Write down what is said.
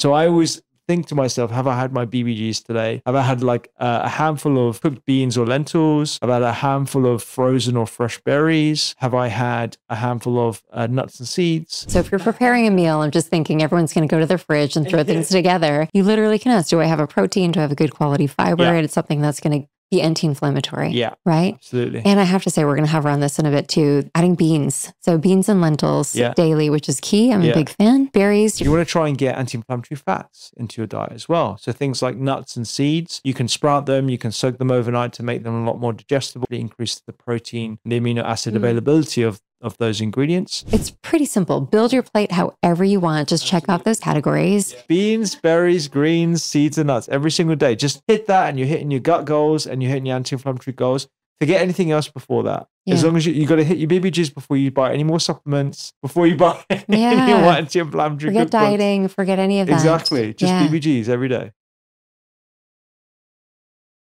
So I always think to myself, have I had my BBGs today? Have I had like a handful of cooked beans or lentils? Have I had a handful of frozen or fresh berries? Have I had a handful of uh, nuts and seeds? So if you're preparing a meal, I'm just thinking everyone's going to go to their fridge and throw things together. You literally can ask, do I have a protein? Do I have a good quality fiber? Yeah. And it's something that's going to be anti-inflammatory. Yeah, Right. absolutely. And I have to say, we're going to hover on this in a bit too. Adding beans. So beans and lentils Yeah. daily, which is key. I'm Yeah. a big fan. Berries. You want to try and get anti inflammatory fats into your diet as well. So, things like nuts and seeds, you can sprout them, you can soak them overnight to make them a lot more digestible, increase the protein, the amino acid Mm. availability of, of those ingredients. It's pretty simple. Build your plate however you want. Just check off those categories. Beans, berries, greens, seeds, and nuts every single day. Just hit that, and you're hitting your gut goals and you're hitting your anti inflammatory goals. Forget anything else before that. As long as you, you got to hit your BBGs before you buy any more supplements, before you buy any Yeah. more anti inflammatory Forget dieting. Forget any of that. Exactly. Just Yeah. BBGs every day.